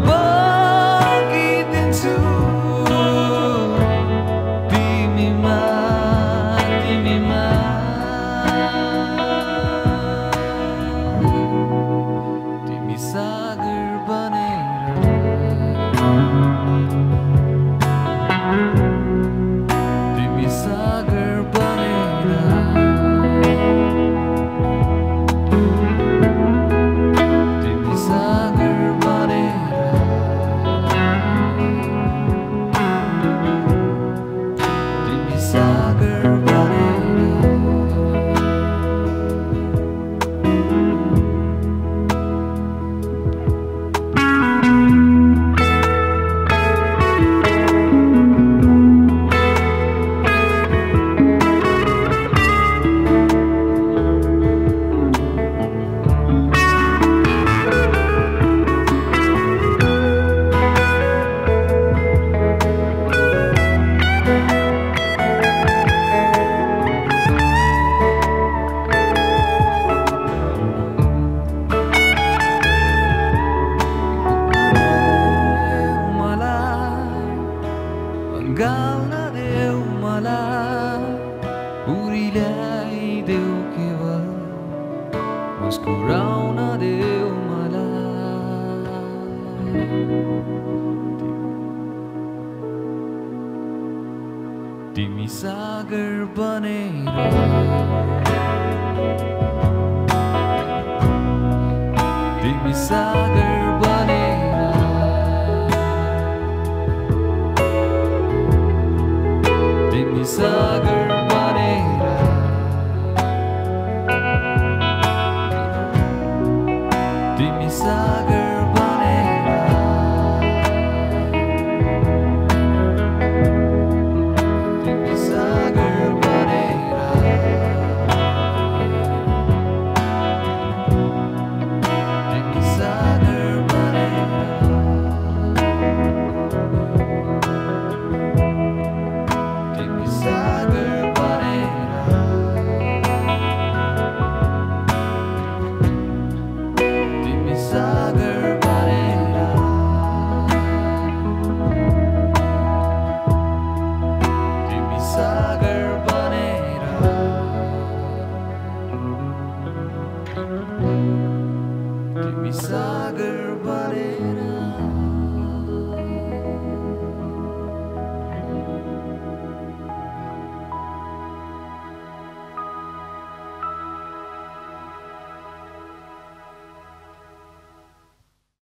above. गाउन देऊ मलाई उरिल्याइदेऊ केवल मुस्कुराउन देऊ मलाई। तिमी सागर बनेर तिमी सागर